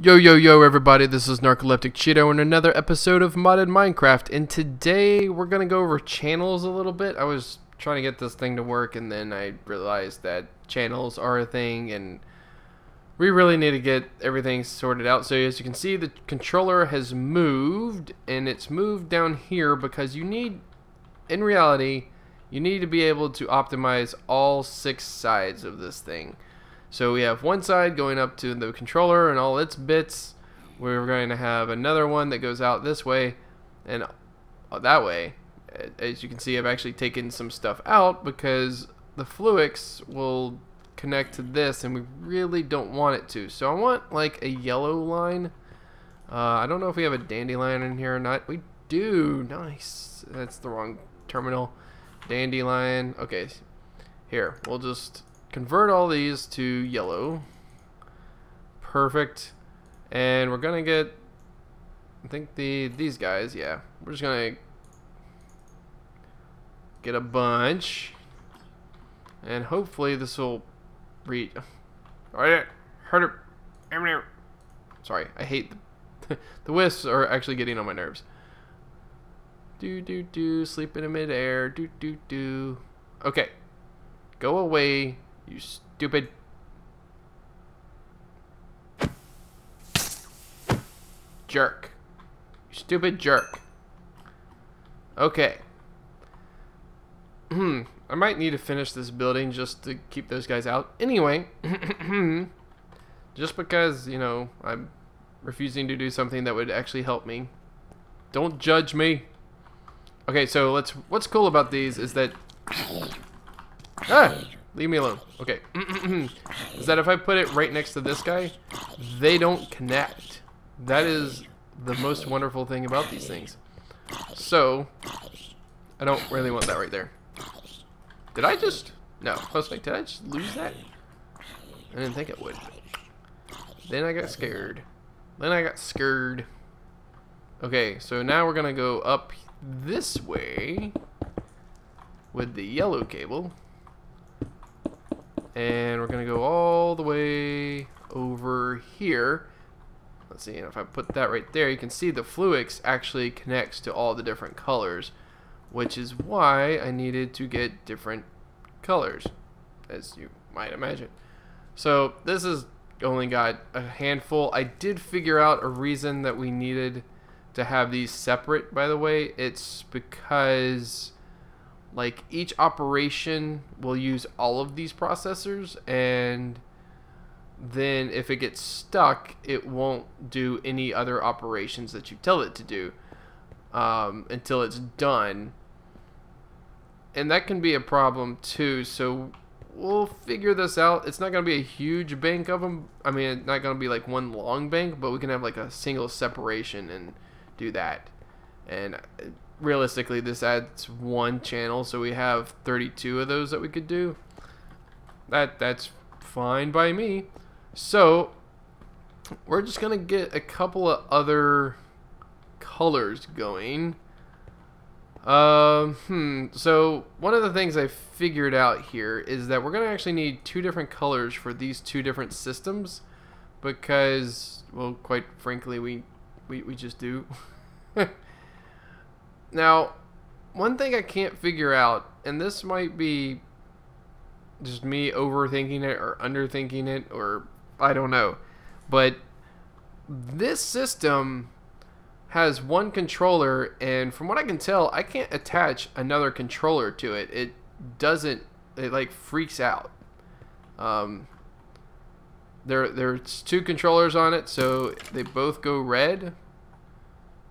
Yo, yo, yo, everybody, this is Narcoleptic Cheetah and another episode of Modded Minecraft. And today we're going to go over channels a little bit. I was trying to get this thing to work and then I realized that channels are a thing and we really need to get everything sorted out. So as you can see, the controller has moved and it's moved down here because you need, in reality, you need to be able to optimize all six sides of this thing. So we have one side going up to the controller and all its bits. We're going to have another one that goes out this way and that way. As you can see, I've actually taken some stuff out because the Fluix will connect to this and we really don't want it to. So I want like a yellow line. Uh, I don't know if we have a dandelion in here or not. We do. Nice. That's the wrong terminal. Dandelion. Okay. Here. We'll just convert all these to yellow. Perfect. And we're gonna get I think the these guys, yeah. We're just gonna get a bunch. And hopefully this will read Alright, heard it. Sorry, I hate the, the wisps are actually getting on my nerves. Do do do sleep in midair. Do do do. Okay. Go away, you stupid. Jerk. You stupid jerk. Okay. Hmm. I might need to finish this building just to keep those guys out. Anyway. just because, you know, I'm refusing to do something that would actually help me. Don't judge me. Okay, so let's. What's cool about these is that. Ah! Leave me alone. Okay. is that if I put it right next to this guy, they don't connect. That is the most wonderful thing about these things. So, I don't really want that right there. Did I just... No. I was like, did I just lose that? I didn't think it would. Then I got scared. Then I got scared. Okay, so now we're going to go up this way with the yellow cable and we're gonna go all the way over here. Let's see if I put that right there you can see the Fluix actually connects to all the different colors which is why I needed to get different colors as you might imagine. So this is only got a handful. I did figure out a reason that we needed to have these separate by the way. It's because like each operation will use all of these processors and then if it gets stuck it won't do any other operations that you tell it to do um, until it's done. And that can be a problem too so we'll figure this out. It's not going to be a huge bank of them I mean not going to be like one long bank but we can have like a single separation and do that. And realistically this adds one channel so we have 32 of those that we could do. That that's fine by me. So we're just gonna get a couple of other colors going. Um hmm so one of the things I figured out here is that we're gonna actually need two different colors for these two different systems because well quite frankly we we, we just do Now, one thing I can't figure out, and this might be just me overthinking it or underthinking it, or I don't know, but this system has one controller, and from what I can tell, I can't attach another controller to it. It doesn't, it like freaks out. Um, there, there's two controllers on it, so they both go red,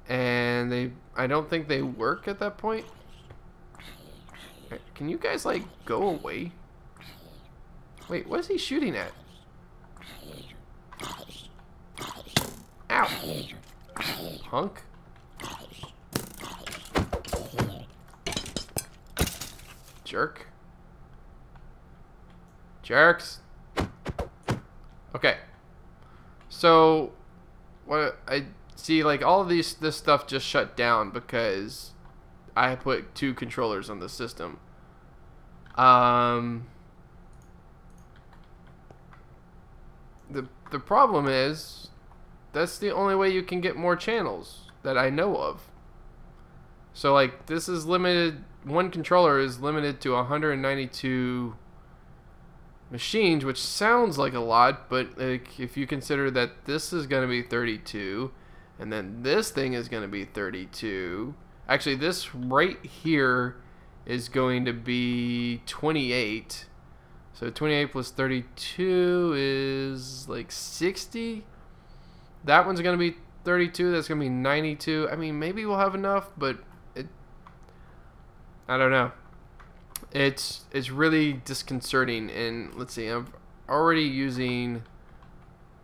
and they I don't think they work at that point. Can you guys like go away? Wait, what is he shooting at? Ow! Punk. Jerk. Jerks. Okay. So, what I See, like all these, this stuff just shut down because I put two controllers on the system. Um, the the problem is that's the only way you can get more channels that I know of. So like this is limited one controller is limited to 192 machines, which sounds like a lot, but like if you consider that this is going to be 32 and then this thing is going to be 32. Actually, this right here is going to be 28. So 28 plus 32 is like 60. That one's going to be 32. That's going to be 92. I mean, maybe we'll have enough, but it I don't know. It's it's really disconcerting and let's see. I'm already using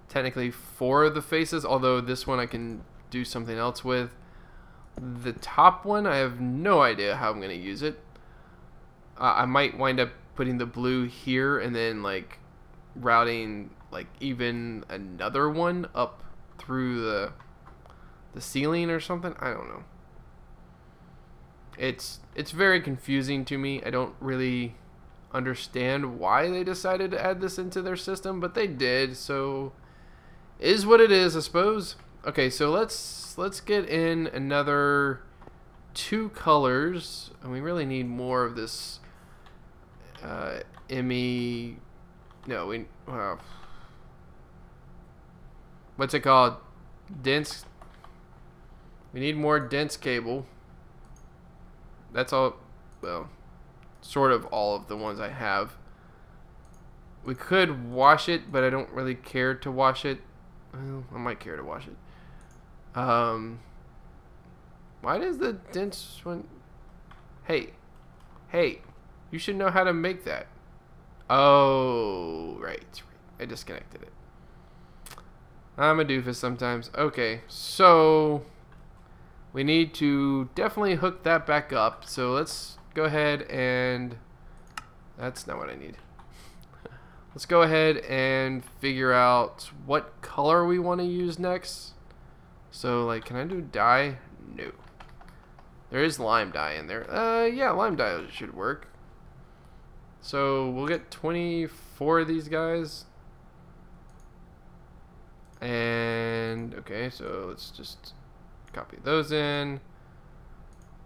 technically four of the faces, although this one I can do something else with. The top one, I have no idea how I'm going to use it. Uh, I might wind up putting the blue here and then like routing like even another one up through the the ceiling or something. I don't know. It's it's very confusing to me. I don't really understand why they decided to add this into their system, but they did. So is what it is, I suppose. Okay, so let's let's get in another two colors, and we really need more of this uh, ME. No, we. Uh, what's it called? Dense. We need more dense cable. That's all. Well, sort of all of the ones I have. We could wash it, but I don't really care to wash it. Well, I might care to wash it. Um, why does the dense one? Hey, hey, you should know how to make that. Oh, right, right. I disconnected it. I'm a doofus sometimes. Okay, so we need to definitely hook that back up. So let's go ahead and that's not what I need. Let's go ahead and figure out what color we want to use next. So like, can I do dye? No. There is lime dye in there. Uh, yeah, lime dye should work. So we'll get 24 of these guys. And, okay, so let's just copy those in.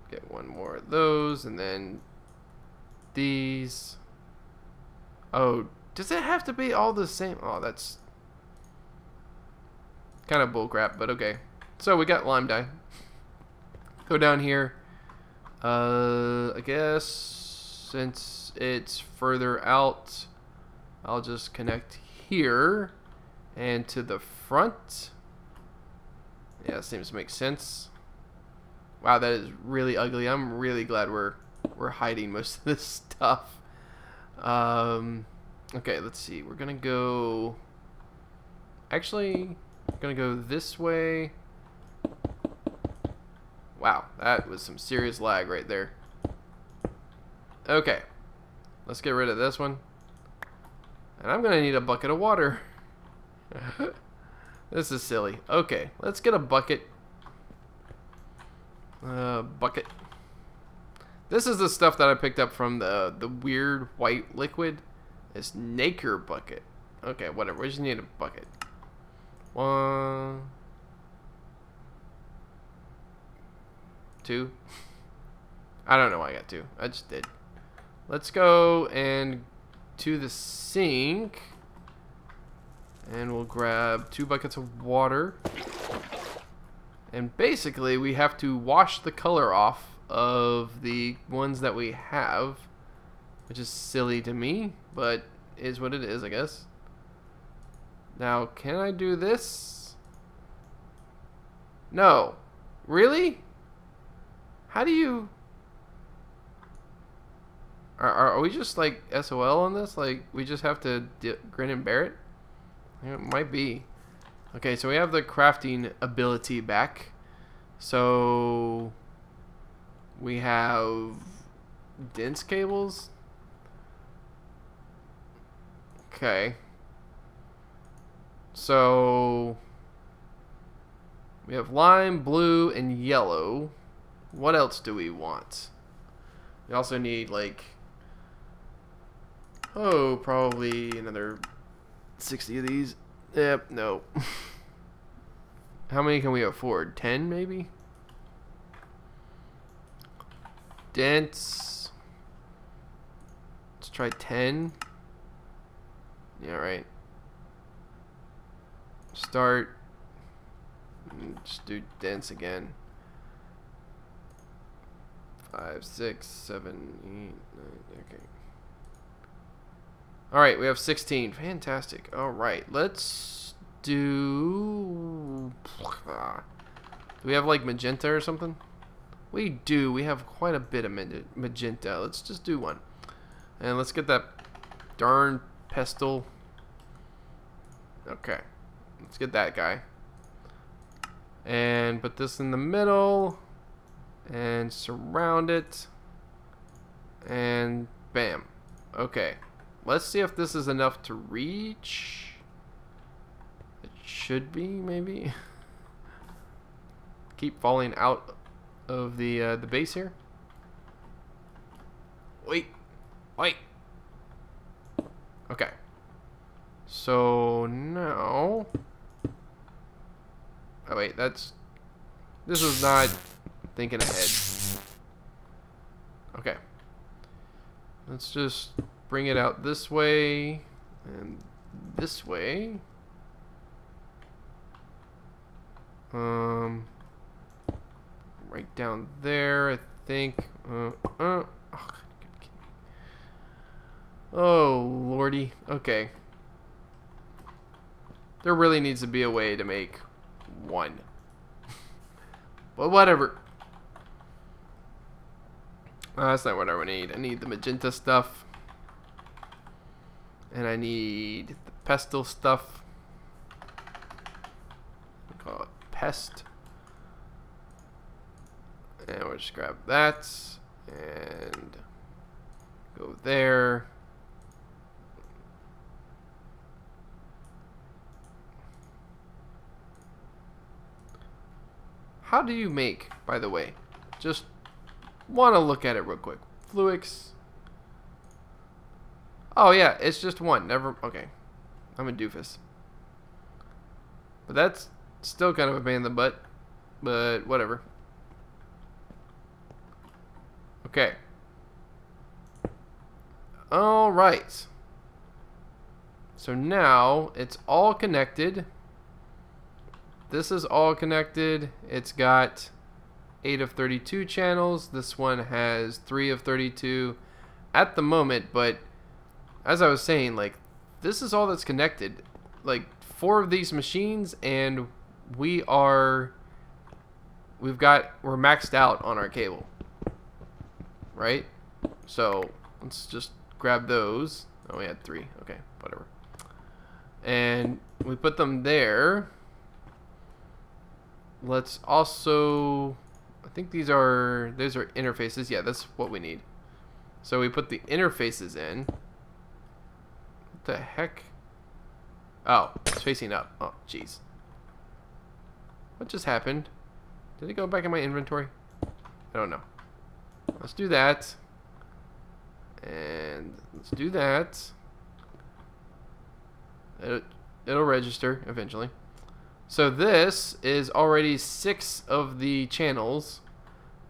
Get one more of those, and then these. Oh, does it have to be all the same? Oh, that's kind of bullcrap, but okay. So we got lime dye. Go down here. Uh, I guess since it's further out, I'll just connect here and to the front. Yeah, seems to make sense. Wow, that is really ugly. I'm really glad we're we're hiding most of this stuff. Um, Okay, let's see. We're gonna go... Actually, we're gonna go this way. Wow, that was some serious lag right there. Okay, let's get rid of this one. And I'm gonna need a bucket of water. this is silly. Okay, let's get a bucket. Uh, bucket. This is the stuff that I picked up from the the weird white liquid. It's Naker bucket. Okay, whatever. We just need a bucket. One. Two. I don't know why I got two. I just did. Let's go and to the sink. And we'll grab two buckets of water. And basically, we have to wash the color off of the ones that we have. Which is silly to me, but is what it is, I guess. Now, can I do this? No. Really? How do you... Are, are we just like SOL on this? Like, we just have to grin and bear it? It might be. Okay, so we have the crafting ability back. So... We have dense cables. Okay. So we have lime, blue, and yellow. What else do we want? We also need like oh, probably another 60 of these. Yep, no. How many can we afford? 10 maybe? Dense. Let's try 10. Yeah, right. Start. Just do dense again. Five, six, seven, eight, nine. Okay. All right, we have 16. Fantastic. All right, let's do. Do we have like magenta or something? We do. We have quite a bit of magenta. Let's just do one. And let's get that darn pestle. Okay. Let's get that guy. And put this in the middle. And surround it. And bam. Okay. Let's see if this is enough to reach. It should be, maybe. Keep falling out of the uh, the base here. Wait, wait. Okay. So now. Oh wait, that's. This was not thinking ahead. Okay. Let's just bring it out this way and this way. Um, right down there, I think. Uh, uh, oh, lordy. Okay. There really needs to be a way to make one. but whatever. Uh, that's not what I need. I need the magenta stuff. And I need the pestle stuff. We call it pest. And we'll just grab that and go there. How do you make, by the way? Just want to look at it real quick. Fluix Oh, yeah, it's just one. Never. Okay. I'm a doofus. But that's still kind of a pain in the butt. But whatever. Okay. Alright. So now it's all connected. This is all connected. It's got 8 of 32 channels. This one has 3 of 32 at the moment, but as I was saying, like this is all that's connected. Like four of these machines, and we are we've got we're maxed out on our cable. Right? So let's just grab those. Oh, we had three. Okay, whatever. And we put them there. Let's also I think these are those are interfaces. Yeah, that's what we need. So we put the interfaces in what the heck? Oh, it's facing up. Oh, jeez. What just happened? Did it go back in my inventory? I don't know. Let's do that. And let's do that. It, it'll register eventually. So this is already six of the channels.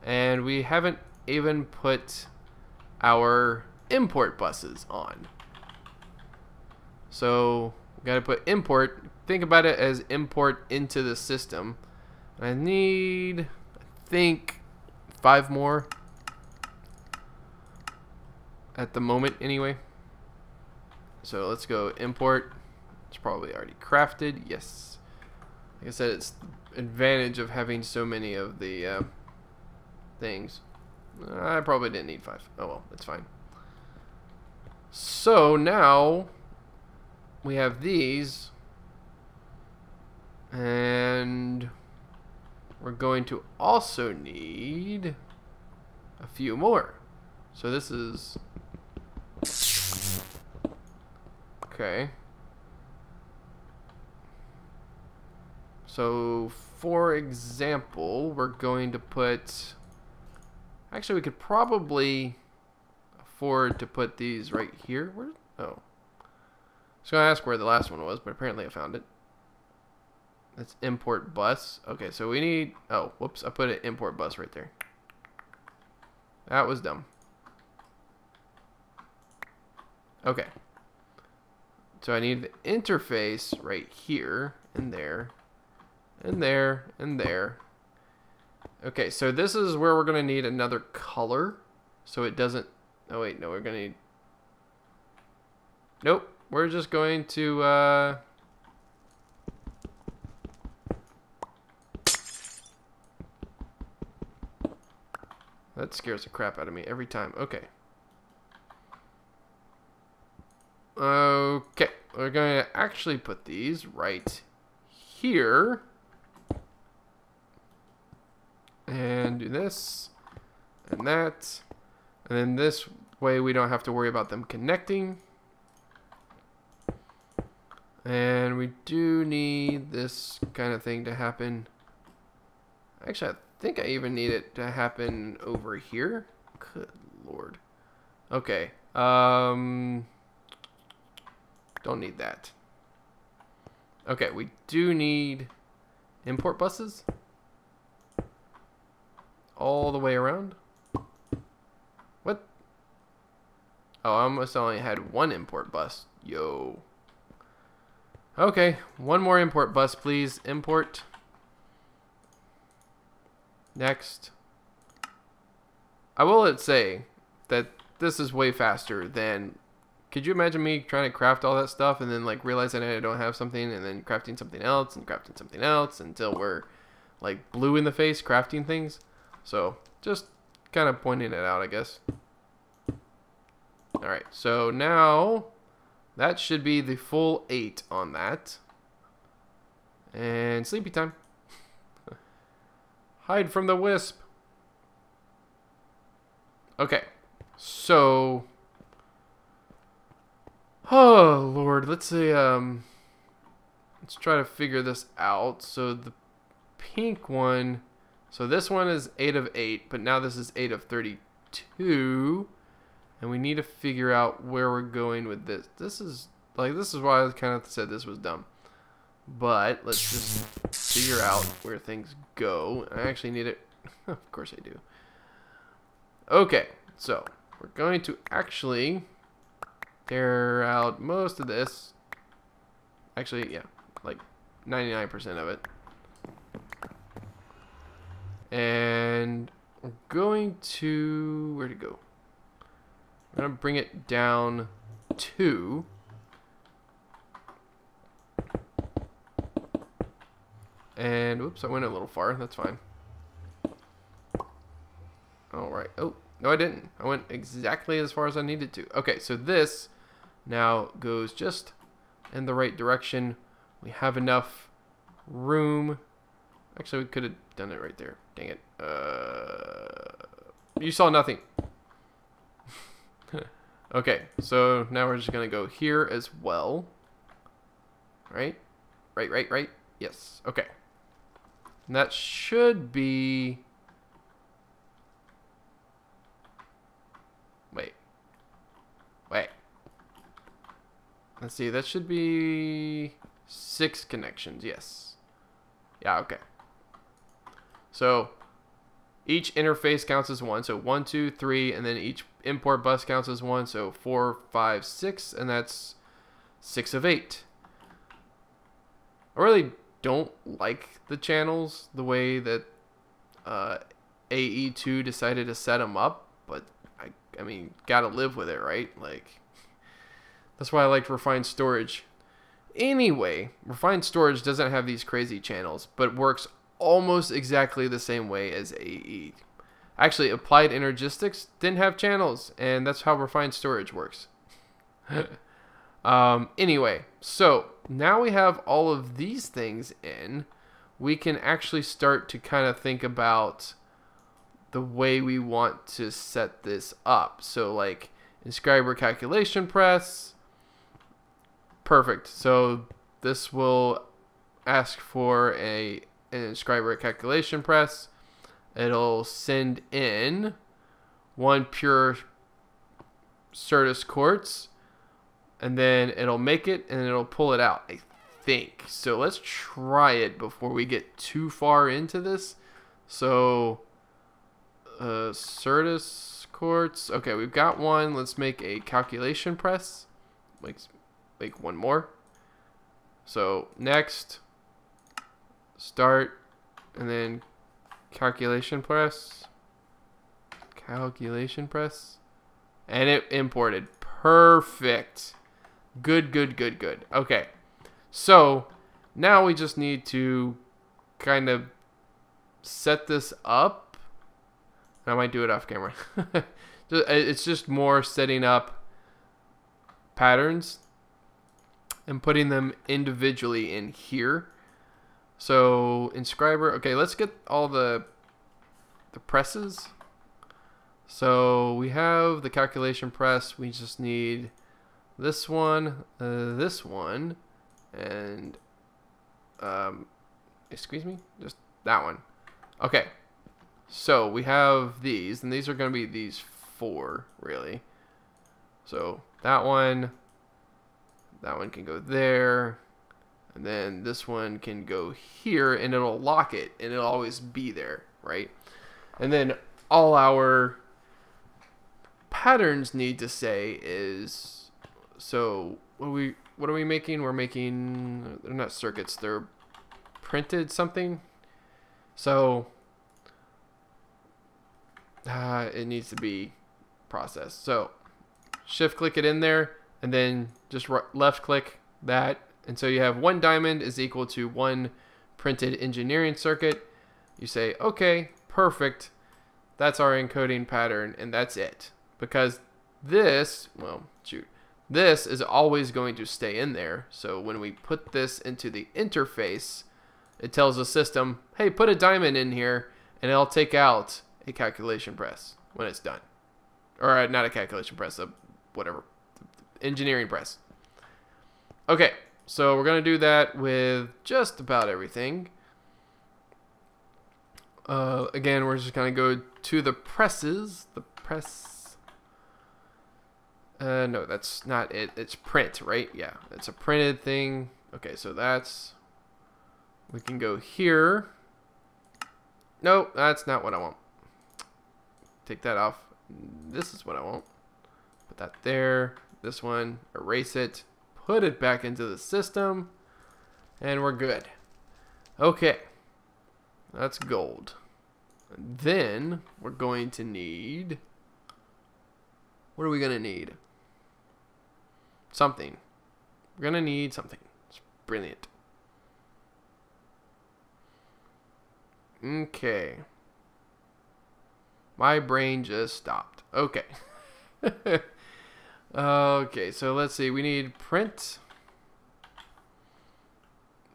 And we haven't even put our import buses on. So we got to put import. Think about it as import into the system. I need, I think, five more at the moment anyway. So let's go import. It's probably already crafted. Yes. Like I said, it's advantage of having so many of the uh, things. I probably didn't need five. Oh well, that's fine. So now we have these and we're going to also need a few more so this is okay so for example we're going to put actually we could probably afford to put these right here where oh I was going to ask where the last one was, but apparently I found it. That's import bus. Okay, so we need... Oh, whoops. I put an import bus right there. That was dumb. Okay. So I need the interface right here, and there, and there, and there. Okay, so this is where we're going to need another color. So it doesn't... Oh, wait, no, we're going to need... Nope, we're just going to... Uh, That scares the crap out of me every time. Okay. Okay, we're going to actually put these right here. And do this and that. And then this way we don't have to worry about them connecting. And we do need this kind of thing to happen. Actually, I think I even need it to happen over here. Good lord. Okay. Um, don't need that. Okay, we do need import buses. All the way around. What? Oh, I almost only had one import bus. Yo. Okay, one more import bus, please. Import. Next. I will say that this is way faster than. Could you imagine me trying to craft all that stuff and then like realizing I don't have something and then crafting something else and crafting something else until we're like blue in the face crafting things? So just kind of pointing it out, I guess. All right, so now that should be the full eight on that. And sleepy time. Hide from the wisp. Okay. So Oh lord, let's see um let's try to figure this out. So the pink one so this one is 8 of 8, but now this is 8 of 32. And we need to figure out where we're going with this. This is like this is why I kind of said this was dumb. But let's just figure out where things go. I actually need it. of course I do. Okay, so we're going to actually tear out most of this. Actually, yeah, like 99% of it. And we're going to, where to go? I'm going to bring it down to And, whoops, I went a little far. That's fine. Alright. Oh, no I didn't. I went exactly as far as I needed to. Okay, so this now goes just in the right direction. We have enough room. Actually, we could have done it right there. Dang it. Uh, you saw nothing. okay, so now we're just going to go here as well. Right? Right, right, right? Yes. Okay. And that should be... Wait. Wait. Let's see, that should be six connections, yes. Yeah, okay. So, each interface counts as one. So one, two, three, and then each import bus counts as one. So four, five, six, and that's six of eight. I really don't like the channels the way that uh, AE2 decided to set them up, but I, I mean, gotta live with it, right? Like, that's why I like refined storage. Anyway, refined storage doesn't have these crazy channels, but works almost exactly the same way as AE. Actually, applied energistics didn't have channels, and that's how refined storage works. um, anyway, so now we have all of these things in, we can actually start to kind of think about the way we want to set this up. So like inscriber calculation press, perfect. So this will ask for a an inscriber calculation press. It'll send in one pure Certus quartz and then it'll make it and it'll pull it out. I think. So let's try it before we get too far into this. So, uh, Certus quartz. Okay, we've got one. Let's make a calculation press. Make, make one more. So next, start, and then calculation press. Calculation press. And it imported. Perfect. Good, good, good, good. Okay. So now we just need to kind of set this up. I might do it off camera. it's just more setting up patterns and putting them individually in here. So inscriber, okay, let's get all the the presses. So we have the calculation press. We just need this one, uh, this one, and um, excuse me, just that one. Okay, so we have these, and these are going to be these four, really. So that one, that one can go there, and then this one can go here, and it'll lock it, and it'll always be there, right? And then all our patterns need to say is so what are we what are we making? We're making they're not circuits, they're printed something. So uh, it needs to be processed. So shift click it in there and then just left click that and so you have one diamond is equal to one printed engineering circuit. You say okay, perfect. That's our encoding pattern and that's it because this, well, shoot, this is always going to stay in there. So when we put this into the interface, it tells the system, hey, put a diamond in here, and it'll take out a calculation press when it's done. Or uh, not a calculation press, a whatever, engineering press. Okay, so we're going to do that with just about everything. Uh, again, we're just going to go to the presses, the press uh, no, that's not it. It's print, right? Yeah, it's a printed thing. Okay, so that's... We can go here. No, that's not what I want. Take that off. This is what I want. Put that there. This one, erase it. Put it back into the system. And we're good. Okay. That's gold. Then we're going to need... What are we going to need? Something. We're gonna need something. It's brilliant. Okay. My brain just stopped. Okay. okay, so let's see. We need print.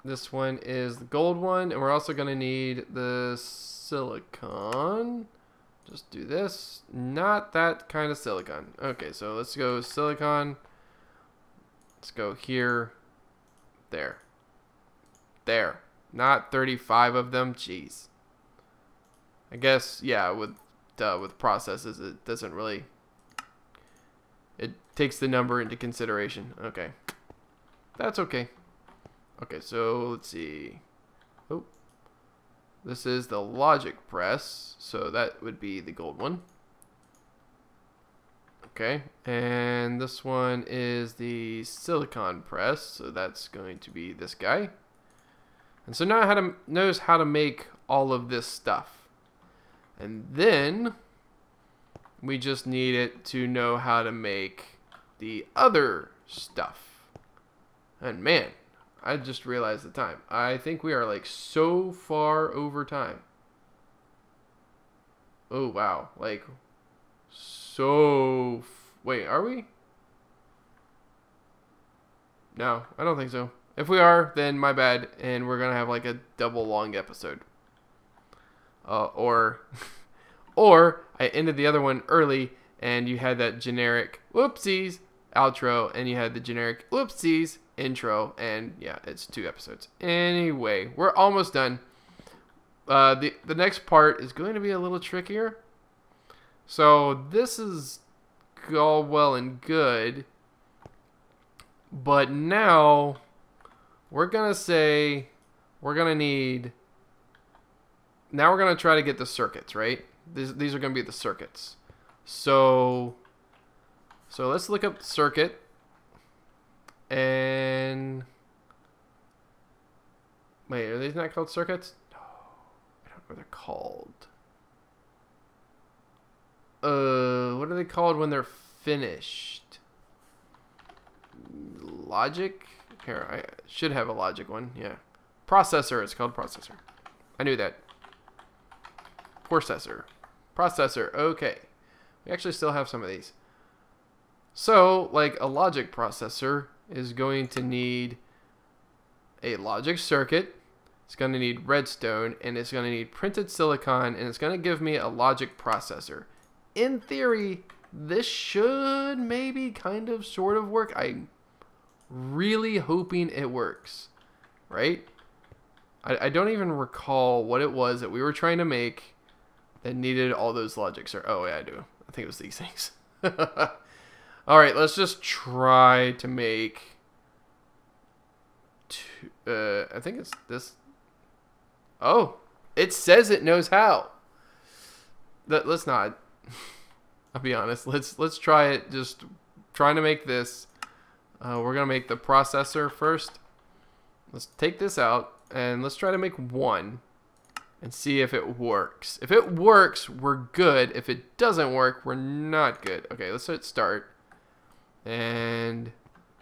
This one is the gold one, and we're also going to need the silicon. Just do this. Not that kind of silicon. Okay, so let's go silicon. Let's go here. There. There. Not 35 of them. Jeez. I guess, yeah, with with processes, it doesn't really... Takes the number into consideration. Okay. That's okay. Okay, so let's see. Oh. This is the logic press, so that would be the gold one. Okay, and this one is the silicon press, so that's going to be this guy. And so now how to knows how to make all of this stuff. And then we just need it to know how to make the other stuff. And man, I just realized the time. I think we are like so far over time. Oh wow, like so... Wait, are we? No, I don't think so. If we are, then my bad, and we're gonna have like a double long episode. Uh, or, or I ended the other one early, and you had that generic whoopsies outro, and you had the generic whoopsies intro, and yeah, it's two episodes. Anyway, we're almost done. Uh, the the next part is going to be a little trickier. So this is all well and good. But now we're gonna say we're gonna need. Now we're gonna try to get the circuits, right? These these are gonna be the circuits. So. So let's look up circuit. And. Wait, are these not called circuits? No, I don't know what they're called. Uh, what are they called when they're finished? Logic? Here, I should have a logic one. Yeah. Processor. It's called processor. I knew that. Processor. Processor. Okay. We actually still have some of these. So, like a logic processor is going to need a logic circuit. It's going to need redstone and it's going to need printed silicon and it's going to give me a logic processor. In theory, this should maybe kind of sort of work. I'm really hoping it works, right? I, I don't even recall what it was that we were trying to make that needed all those logics. Or oh yeah, I do. I think it was these things. all right, let's just try to make. Two, uh, I think it's this. Oh, it says it knows how. Let, let's not. I'll be honest. Let's let's try it. Just trying to make this. Uh, we're gonna make the processor first. Let's take this out and let's try to make one and see if it works. If it works, we're good. If it doesn't work, we're not good. Okay, let's hit start. And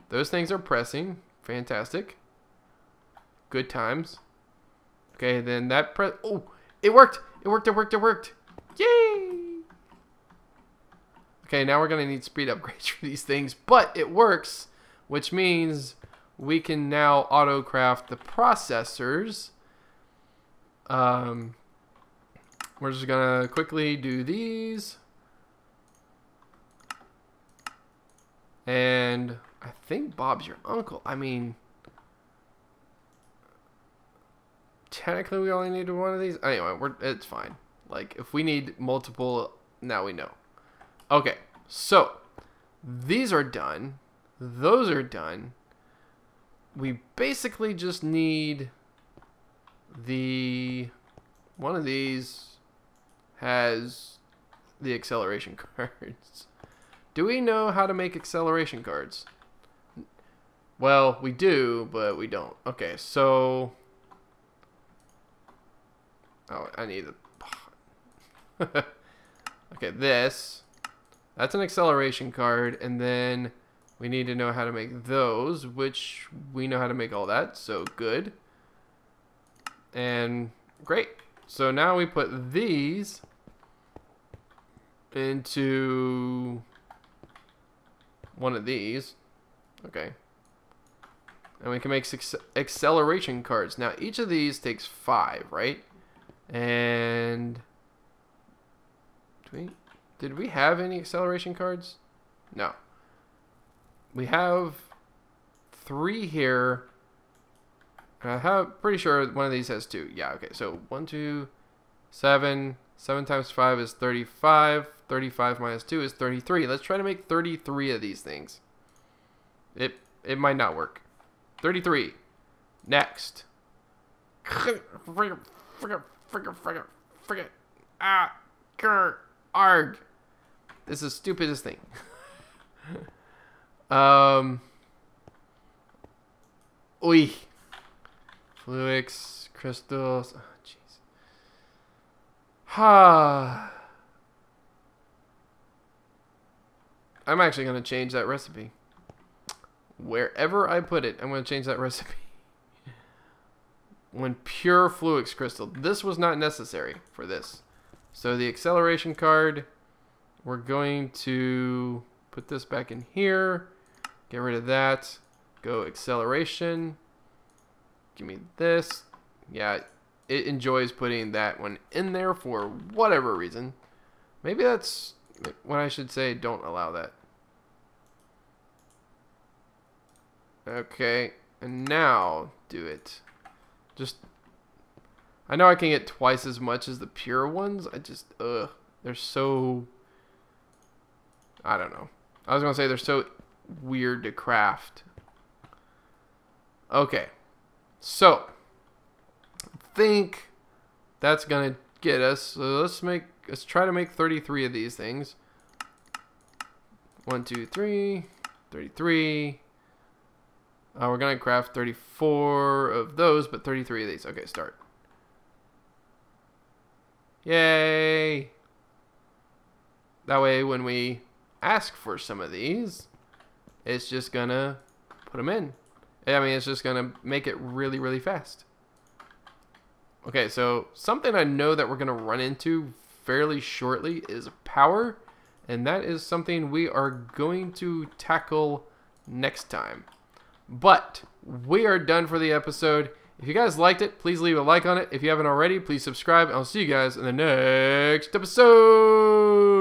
those things are pressing. Fantastic. Good times. Okay, then that press. Oh, it worked. It worked. It worked. It worked. Yay! Okay, now we're going to need speed upgrades for these things, but it works, which means we can now auto-craft the processors. Um, we're just going to quickly do these. And I think Bob's your uncle. I mean, technically we only need one of these. Anyway, we're it's fine. Like, if we need multiple, now we know. Okay, so these are done. Those are done. We basically just need the one of these has the acceleration cards. Do we know how to make acceleration cards? Well, we do, but we don't. Okay, so Oh, I need a Okay, this that's an acceleration card, and then we need to know how to make those, which we know how to make all that, so good. And great. So now we put these into one of these. Okay. And we can make acceleration cards. Now, each of these takes five, right? And... We... Did we have any acceleration cards? No. We have three here. I have pretty sure one of these has two. Yeah, okay. So one, two, seven. Seven times five is 35. 35 minus two is 33. Let's try to make 33 of these things. It it might not work. 33. Next. Frigga, frigga, frigga, frigga, frigga. Ah, grr, arg. This is the stupidest thing. um. Oi. Fluix, crystals. Oh, jeez. Ha. I'm actually going to change that recipe. Wherever I put it, I'm going to change that recipe. when pure Fluix crystal. This was not necessary for this. So the acceleration card we're going to put this back in here. Get rid of that. Go acceleration. Give me this. Yeah, it enjoys putting that one in there for whatever reason. Maybe that's when I should say don't allow that. Okay, and now do it. Just, I know I can get twice as much as the pure ones. I just, ugh, they're so I don't know. I was going to say they're so weird to craft. Okay. So, I think that's gonna get us. So let's make. Let's try to make 33 of these things. One, two, three. 33. Uh, we're gonna craft 34 of those, but 33 of these. Okay, start. Yay! That way, when we ask for some of these, it's just gonna put them in. I mean, it's just gonna make it really, really fast. Okay, so something I know that we're gonna run into fairly shortly is power, and that is something we are going to tackle next time. But we are done for the episode. If you guys liked it, please leave a like on it. If you haven't already, please subscribe. I'll see you guys in the next episode.